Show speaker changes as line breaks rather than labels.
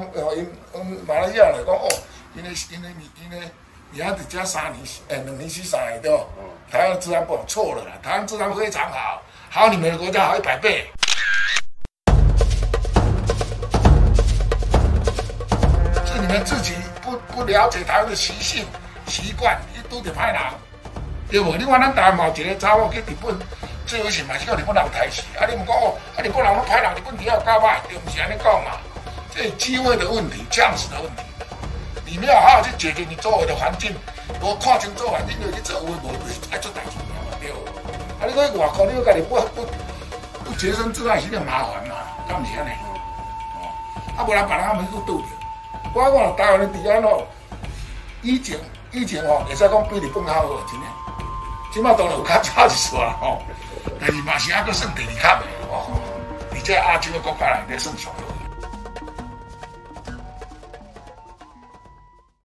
人哦，因嗯马来西亚来讲哦，因为因为你因为你要得加三年，哎，两年去三年对吧？台湾治安不好，错了啦，台湾治安非常好，好你们的国家好一百倍。是你们自己不不了解台湾的习性习惯，一拄着歹人，对无？你看咱台湾一个查某去日本自由行嘛，是叫日本人抬死，啊你毋讲哦，啊日本人拢歹人，日本底下有够歹，对毋是安尼讲嘛？这机会的问题，这样子的问题，你没有好好去解决你周围的环境，我看清楚环境就去做有诶无对，爱做代志嘛，对。啊，你讲外口，你要家己不不不洁身自爱是件麻烦嘛，敢毋是安尼？哦，啊，无然别人他们去拄着。我讲台湾的治安哦，以前以前哦，会使讲比日本好哦，真诶。即马当然有较差一撮啦吼，但是嘛是还阁算第二卡的哦，而且亚洲的国家内底算上。